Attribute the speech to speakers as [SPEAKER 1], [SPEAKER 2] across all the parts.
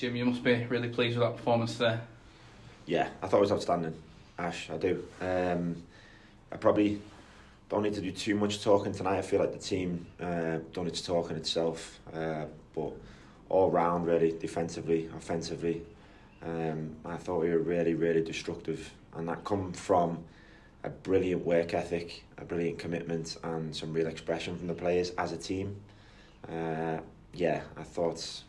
[SPEAKER 1] Jim, you must be really pleased with that performance there.
[SPEAKER 2] Yeah, I thought it was outstanding, Ash. I do. Um, I probably don't need to do too much talking tonight. I feel like the team uh, don't need to talk in itself, uh, but all round really, defensively, offensively, um, I thought we were really, really destructive, and that come from a brilliant work ethic, a brilliant commitment, and some real expression from the players as a team. Uh, yeah, I thought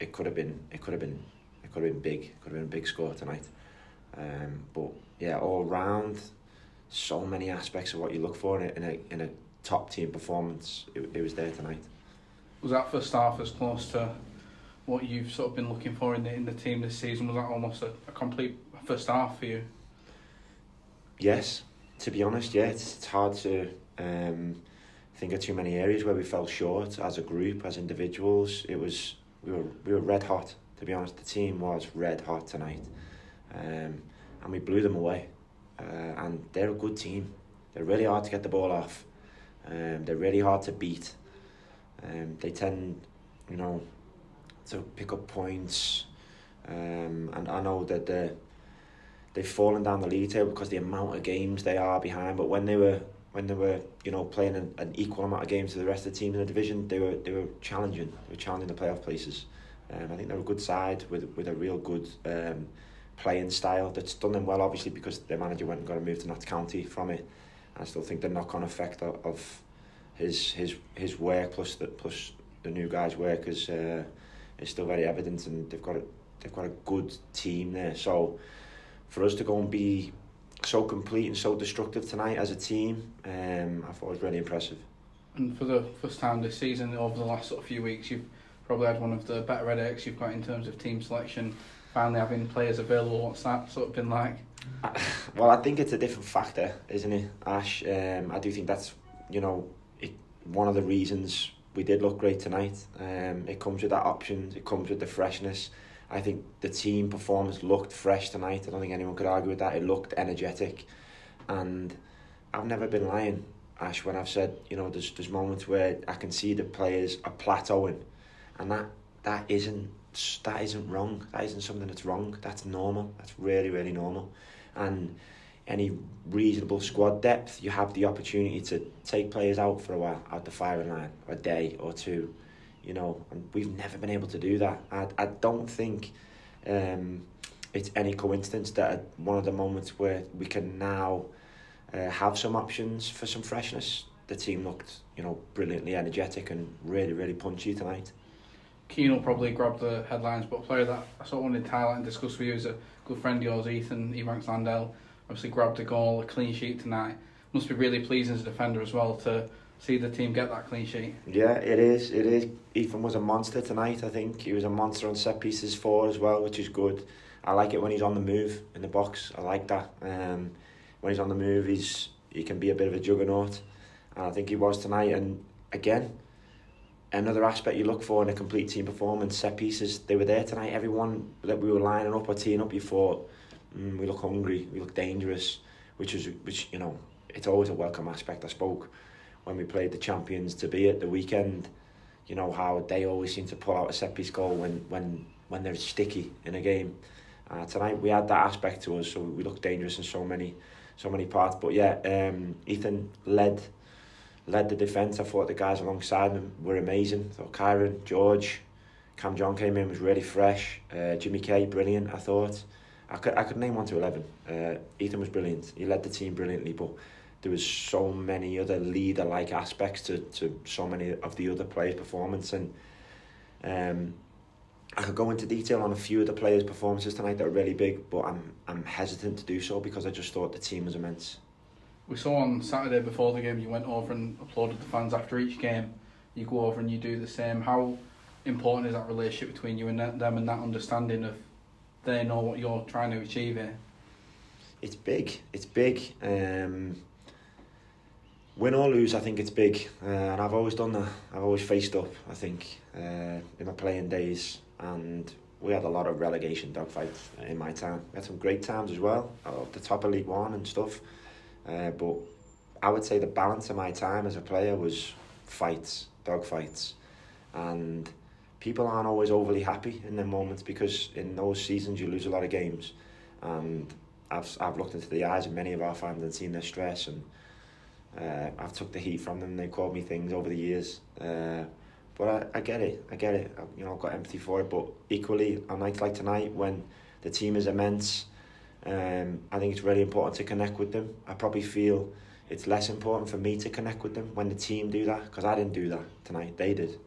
[SPEAKER 2] it could have been, it could have been, it could have been big, it could have been a big score tonight. Um, but yeah, all round, so many aspects of what you look for in a, in a, in a top team performance. It, it was there tonight.
[SPEAKER 1] Was that first half as close to what you've sort of been looking for in the in the team this season? Was that almost a, a complete first half for you?
[SPEAKER 2] Yes, to be honest, yeah, it's, it's hard to um, think of too many areas where we fell short as a group, as individuals. It was we were we were red hot. To be honest, the team was red hot tonight, um, and we blew them away. Uh, and they're a good team. They're really hard to get the ball off. Um, they're really hard to beat. Um, they tend, you know, to pick up points. Um, and I know that they they've fallen down the lead table because the amount of games they are behind. But when they were when they were you know playing an, an equal amount of games to the rest of the team in the division, they were they were challenging. They were challenging the playoff places. Um, I think they're a good side with with a real good um, playing style that's done them well. Obviously because their manager went and got a move to Notts County from it. I still think the knock on effect of, of his his his work plus the plus the new guys' work is. Uh, is still very evident, and they've got a they've got a good team there. So for us to go and be so complete and so destructive tonight as a team, um, I thought it was really impressive.
[SPEAKER 1] And for the first time this season, over the last sort of few weeks, you've probably had one of the better headaches you've got in terms of team selection. Finally having players available, what's that sort of been like?
[SPEAKER 2] Well, I think it's a different factor, isn't it, Ash? Um, I do think that's you know it, one of the reasons we did look great tonight. Um, it comes with that option. It comes with the freshness. I think the team performance looked fresh tonight. I don't think anyone could argue with that. It looked energetic, and I've never been lying, Ash, when I've said you know there's there's moments where I can see the players are plateauing, and that that isn't that isn't wrong. That isn't something that's wrong. That's normal. That's really really normal, and any reasonable squad depth, you have the opportunity to take players out for a while, out the firing line, a day or two, you know, and we've never been able to do that. I, I don't think um, it's any coincidence that at one of the moments where we can now uh, have some options for some freshness, the team looked, you know, brilliantly energetic and really, really punchy tonight.
[SPEAKER 1] Keane will probably grab the headlines, but a player that I sort of wanted to highlight and discuss with you is a good friend of yours, Ethan Ebanks Landell obviously grabbed a goal, a clean sheet tonight. Must be really pleasing as a defender as well to see the team get that clean sheet.
[SPEAKER 2] Yeah, it is. It is. Ethan was a monster tonight. I think he was a monster on set pieces for as well, which is good. I like it when he's on the move in the box. I like that. Um, when he's on the move, he's he can be a bit of a juggernaut, and I think he was tonight. And again, another aspect you look for in a complete team performance, set pieces. They were there tonight. Everyone that we were lining up or teeing up, you thought mm, we look hungry, we look dangerous, which is which you know it's always a welcome aspect. I spoke when we played the champions to be at the weekend. You know how they always seem to pull out a set piece goal when when when they're sticky in a game. Uh, tonight we had that aspect to us, so we looked dangerous in so many so many parts. But yeah, um, Ethan led led the defence. I thought the guys alongside him were amazing. I thought Kyron, George, Cam John came in was really fresh. Uh, Jimmy K, brilliant. I thought. I could I could name one to eleven. Uh, Ethan was brilliant. He led the team brilliantly, but there was so many other leader like aspects to, to so many of the other players' performance and um, I could go into detail on a few of the players' performances tonight that are really big, but I'm I'm hesitant to do so because I just thought the team was immense.
[SPEAKER 1] We saw on Saturday before the game you went over and applauded the fans after each game. You go over and you do the same. How important is that relationship between you and them and that understanding of they know what you're trying to achieve here?
[SPEAKER 2] It's big. It's big. Um, win or lose, I think it's big, uh, and I've always done that. I've always faced up. I think uh, in my playing days, and we had a lot of relegation dogfights in my time. We had some great times as well, at the top of League One and stuff. Uh, but I would say the balance of my time as a player was fights, dogfights, and people aren't always overly happy in their moments because in those seasons you lose a lot of games, and I've I've looked into the eyes of many of our fans and seen their stress and. Uh, I've took the heat from them. They've called me things over the years, uh, but I, I get it. I get it. I, you know, I've got empathy for it. But equally, on nights like tonight, when the team is immense, um, I think it's really important to connect with them. I probably feel it's less important for me to connect with them when the team do that because I didn't do that tonight. They did.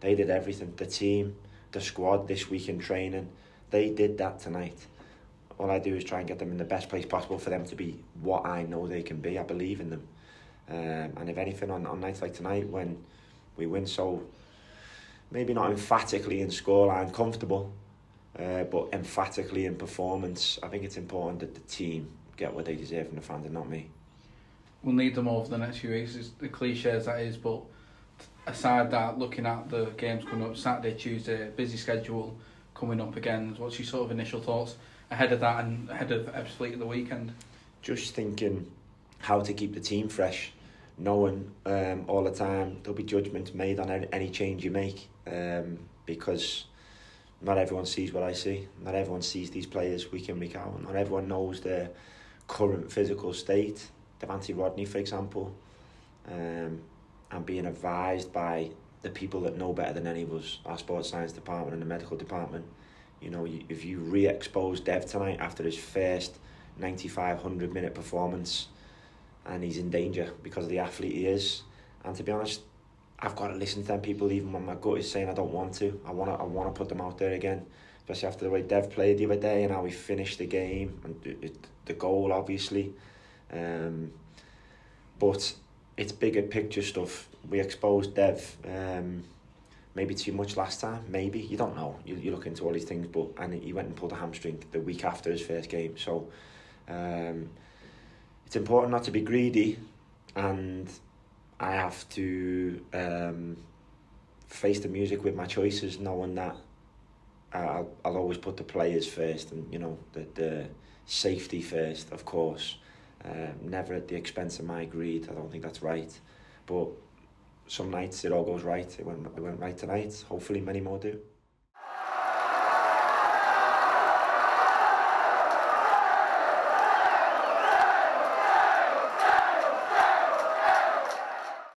[SPEAKER 2] They did everything. The team, the squad this week in training, they did that tonight. All I do is try and get them in the best place possible for them to be what I know they can be. I believe in them. Um, and if anything, on, on nights like tonight, when we win so maybe not emphatically in scoreline comfortable, uh, but emphatically in performance, I think it's important that the team get what they deserve from the fans and not me.
[SPEAKER 1] We'll need them over the next few weeks, it's the cliches that is, but aside that, looking at the games coming up Saturday, Tuesday, busy schedule coming up again, what's your sort of initial thoughts ahead of that and ahead of Ebbsfleet at the weekend?
[SPEAKER 2] Just thinking how to keep the team fresh, knowing um, all the time there'll be judgments made on any change you make um, because not everyone sees what I see. Not everyone sees these players week in, week out. Not everyone knows their current physical state. Devante Rodney, for example, um, and being advised by the people that know better than any of us, our sports science department and the medical department. You know, if you re-expose Dev tonight after his first 95, 100 minute performance, and he's in danger because of the athlete he is. And to be honest, I've got to listen to them people even when my gut is saying I don't want to. I want to. I want to put them out there again, especially after the way Dev played the other day and how we finished the game and the, the goal, obviously. Um, but it's bigger picture stuff. We exposed Dev. Um, maybe too much last time. Maybe you don't know. You, you look into all these things, but and he went and pulled a hamstring the week after his first game. So um, it's important not to be greedy, and I have to um, face the music with my choices, knowing that I'll, I'll always put the players first, and you know the the safety first, of course. Um, never at the expense of my greed. I don't think that's right, but some nights it all goes right. It went it went right tonight. Hopefully, many more do.